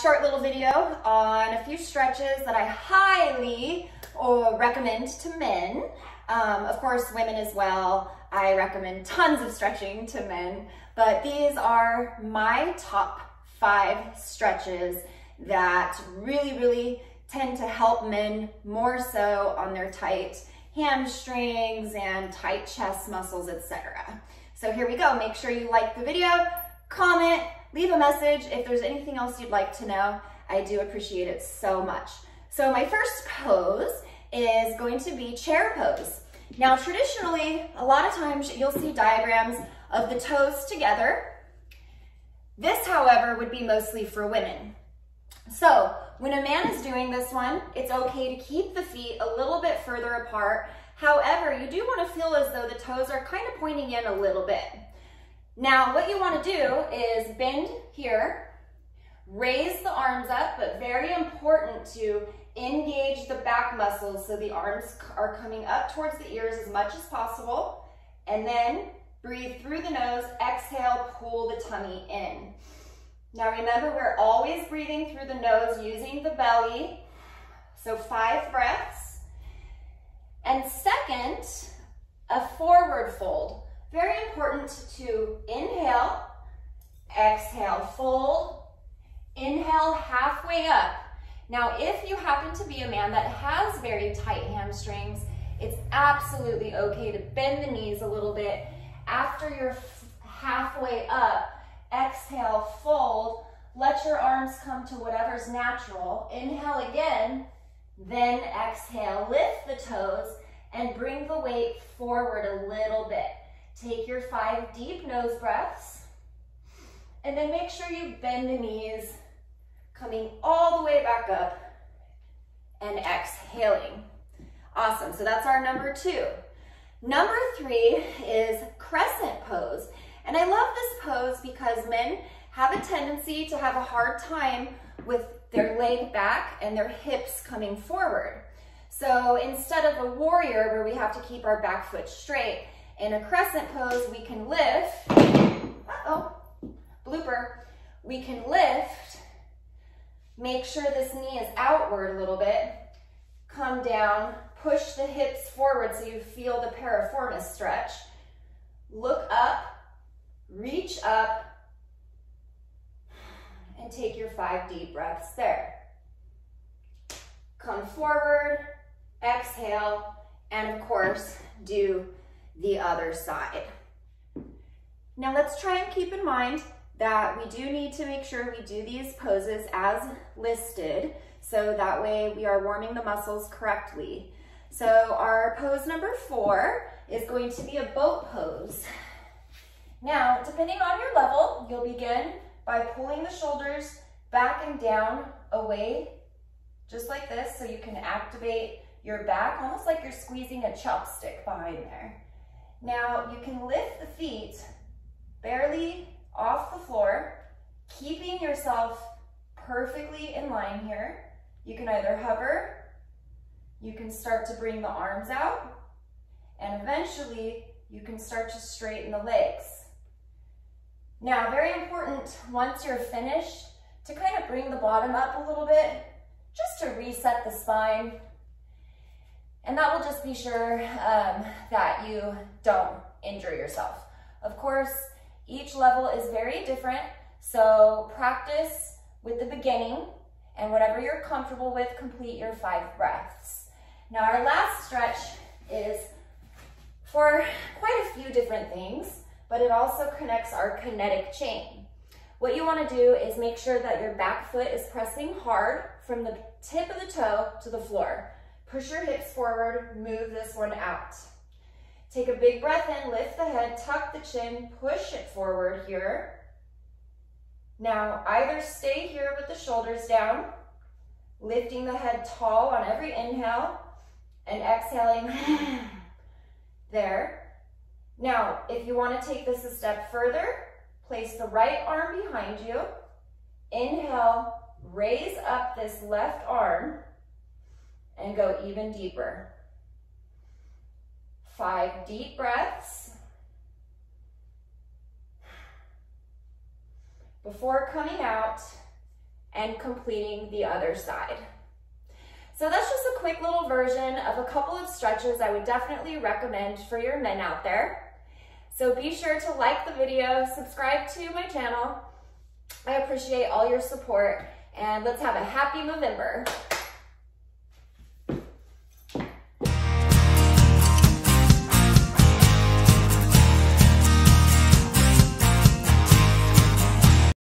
short little video on a few stretches that I highly or recommend to men. Um, of course, women as well. I recommend tons of stretching to men, but these are my top five stretches that really, really tend to help men more so on their tight hamstrings and tight chest muscles, etc. So here we go. Make sure you like the video, comment, leave a message if there's anything else you'd like to know. I do appreciate it so much. So my first pose is going to be chair pose. Now traditionally, a lot of times you'll see diagrams of the toes together. This, however, would be mostly for women. So when a man is doing this one, it's okay to keep the feet a little bit further apart. However, you do want to feel as though the toes are kind of pointing in a little bit. Now, what you want to do is bend here, raise the arms up, but very important to engage the back muscles so the arms are coming up towards the ears as much as possible. And then breathe through the nose, exhale, pull the tummy in. Now remember, we're always breathing through the nose using the belly. So five breaths. And second, a forward fold. Very important to inhale, exhale, fold, inhale halfway up. Now, if you happen to be a man that has very tight hamstrings, it's absolutely okay to bend the knees a little bit. After you're halfway up, exhale, fold, let your arms come to whatever's natural. Inhale again, then exhale, lift the toes and bring the weight forward a little bit. Take your five deep nose breaths and then make sure you bend the knees, coming all the way back up and exhaling. Awesome, so that's our number two. Number three is crescent pose. And I love this pose because men have a tendency to have a hard time with their leg back and their hips coming forward. So instead of a warrior where we have to keep our back foot straight, in a crescent pose, we can lift, uh-oh, blooper, we can lift, make sure this knee is outward a little bit, come down, push the hips forward so you feel the piriformis stretch, look up, reach up, and take your five deep breaths there. Come forward, exhale, and of course, do the other side. Now let's try and keep in mind that we do need to make sure we do these poses as listed so that way we are warming the muscles correctly. So our pose number four is going to be a boat pose. Now, depending on your level, you'll begin by pulling the shoulders back and down away, just like this, so you can activate your back, almost like you're squeezing a chopstick behind there. Now, you can lift the feet barely off the floor, keeping yourself perfectly in line here. You can either hover, you can start to bring the arms out, and eventually you can start to straighten the legs. Now, very important, once you're finished, to kind of bring the bottom up a little bit, just to reset the spine. And that will just be sure um, that you don't injure yourself. Of course, each level is very different, so practice with the beginning, and whatever you're comfortable with, complete your five breaths. Now our last stretch is for quite a few different things but it also connects our kinetic chain. What you wanna do is make sure that your back foot is pressing hard from the tip of the toe to the floor. Push your hips forward, move this one out. Take a big breath in, lift the head, tuck the chin, push it forward here. Now, either stay here with the shoulders down, lifting the head tall on every inhale, and exhaling there. Now, if you want to take this a step further, place the right arm behind you. Inhale, raise up this left arm and go even deeper. Five deep breaths. Before coming out, and completing the other side. So that's just a quick little version of a couple of stretches I would definitely recommend for your men out there. So be sure to like the video, subscribe to my channel. I appreciate all your support and let's have a happy Movember.